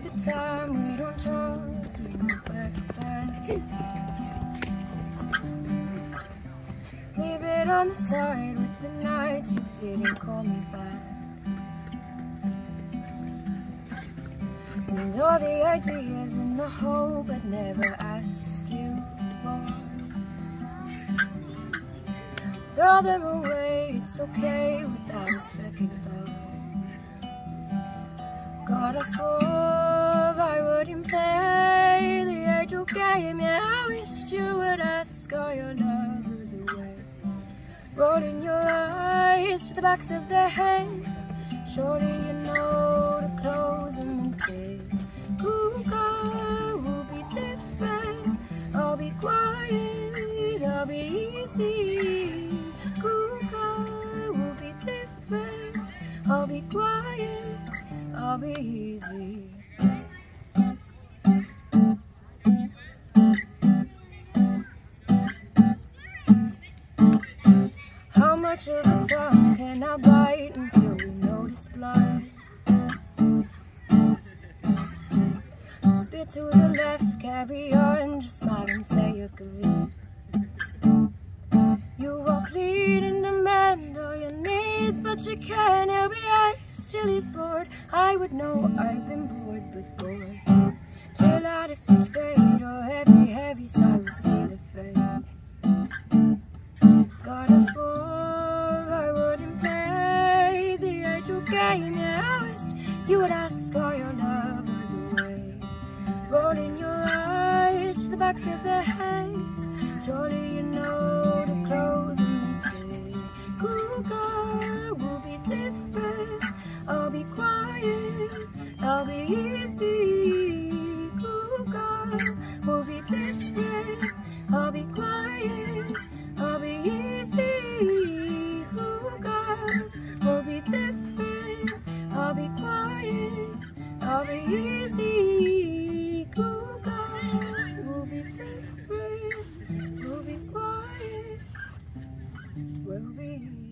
with the time we don't talk in the back bed. Leave it on the side with the nights you didn't call me back. And all the ideas and the hope I'd never ask you for. Throw them away, it's okay without a second thought. God, I swore Wouldn't play the angel game. Yeah, I wished you would ask all your lovers away. Rolling your eyes to the backs of their heads. Surely you know to close them instead. Ooh, God, will be different. I'll be quiet, I'll be easy. Ooh, God, will be different. I'll be quiet, I'll be easy. Much of a tongue can I bite until we notice blood? Spit to the left, carry on, just smile and say agree. You walk lead and demand all your needs, but you can't help me. eyes till he's bored. I would know I've been bored before. Chill out if it's you would ask all your lovers away. Rolling your eyes to the backs of their heads. Surely you I'll be easy. Cool God, we'll be different. We'll be quiet. We'll be.